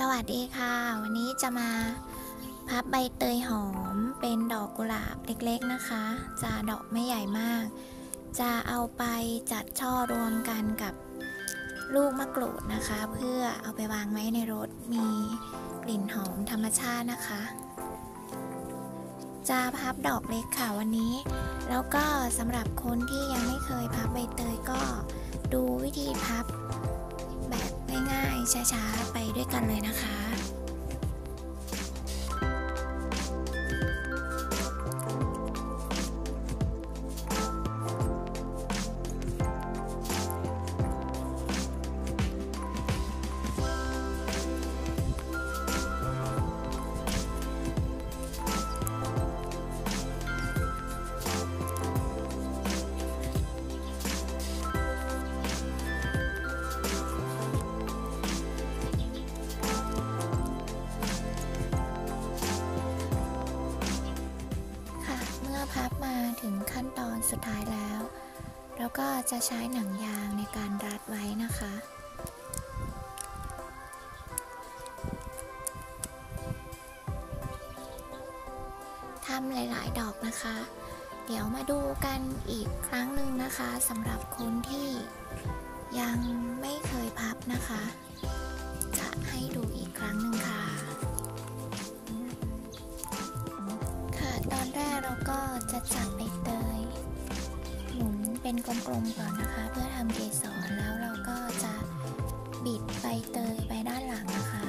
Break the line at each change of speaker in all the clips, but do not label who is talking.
สวัสดีค่ะ วันนี้จะมาพับใบเตยหอมเป็นดอกกุหลาบเล็กๆนะคะ จะดอกไม่ใหญ่มาก จะเอาไปจัดช่อรวมกันกับลูกมะกรูดนะคะ เพื่อเอาไปวางไว้ในรถมีกลิ่นหอมธรรมชาตินะคะ จะพับดอกเล็กค่ะวันนี้ แล้วก็สำหรับคนที่ยังไม่เคยพับใบเตยก็ดูวิธีพับ ง่ายๆ ช้าๆ ไปด้วยกันเลยนะคะค่ะ แล้วก็จะใช้หนังยางในการรัดไว้นะคะ ทำหลายๆ ดอกนะคะ เดี๋ยวมาดูกันอีกครั้งหนึ่งนะคะสำหรับคนที่ยังไม่เคยพับนะคะ จะให้ดูอีกครั้งหนึ่งค่ะ ค่ะ ตอนแรกเราก็จะจับ เป็นกลมๆก่อนนะคะ เพื่อทำเกสรแล้วเราก็จะบิดใบเตยไปด้านหลังนะคะ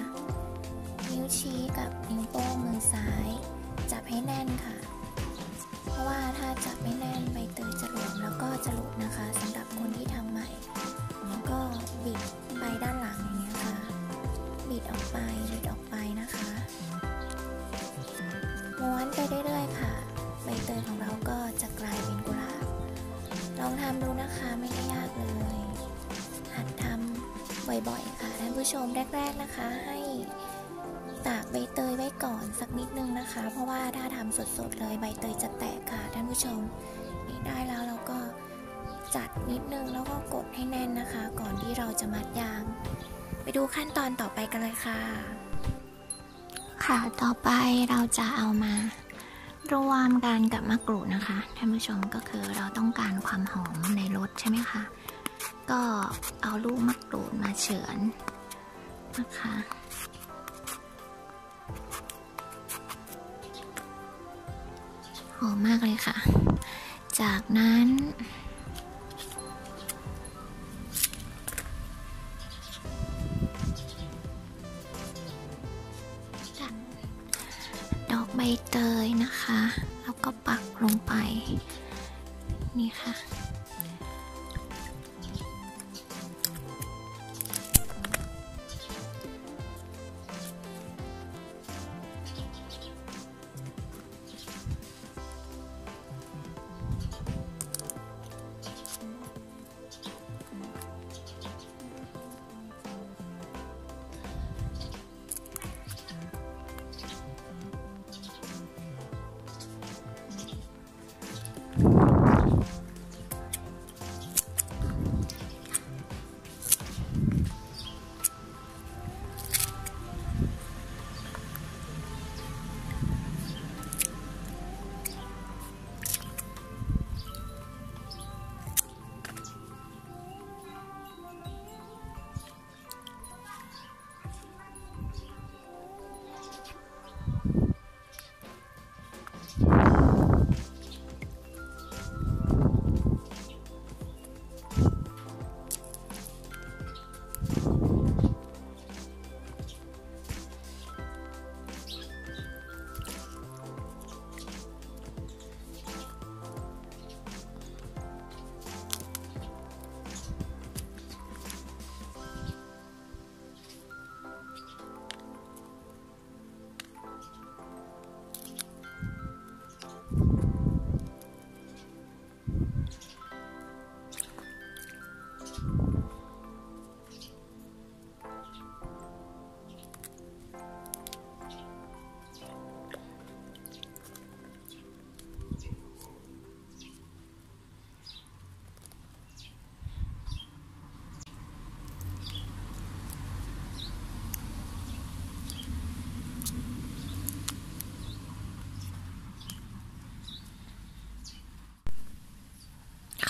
นิ้วชี้กับนิ้วโป้งมือซ้าย จับให้แน่นค่ะ เพราะว่าถ้าจับไม่แน่นใบเตยจะหลวมแล้วก็จะหลุดนะคะสำหรับคนที่ทำใหม่ บ่อยๆ ค่ะท่านผู้ชมแรก ๆนะคะ ให้ตากใบเตยไว้ก่อนสักนิดนึงนะคะ เพราะว่าถ้าทำสดๆเลยใบเตยจะแตกค่ะท่านผู้ชมนี่ได้แล้วเราก็จัดนิดนึงแล้วก็กดให้แน่นนะคะ ก่อนที่เราจะมัดยาง ไปดูขั้นตอนต่อไปกันเลยค่ะ ค่ะต่อไปเราจะเอามารวมกันกับมะกรูดนะคะท่านผู้ชมก็คือเราต้องการความหอมในรสใช่ไหมคะ ก็เอาลูกมะกรูดมาเฉือนนะคะ หอมมากเลยค่ะ จากนั้นดอกใบเตยนะคะ แล้วก็ปักลงไป นี่ค่ะ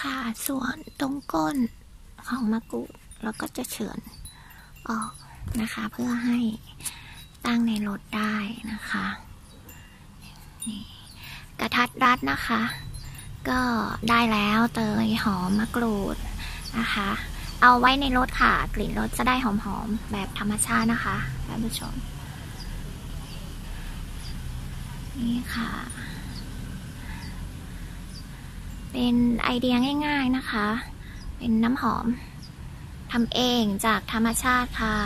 ค่ะส่วนตรงก้นของมะกรูดเราก็จะเฉือนออกนะคะ เพื่อให้ตั้งในรถได้นะคะนี่กระทัดรัดนะคะ ก็ได้แล้วเตยหอมมะกรูดนะคะ เอาไว้ในรถค่ะ กลิ่นรถจะได้หอมๆแบบธรรมชาตินะคะท่านผู้ชมนี่ค่ะ เป็นไอเดียง่าย ๆนะคะ เป็นน้ำหอมทำเองจากธรรมชาติค่ะ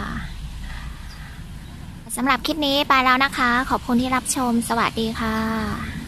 สำหรับคลิปนี้ไปแล้วนะคะ ขอบคุณที่รับชม สวัสดีค่ะ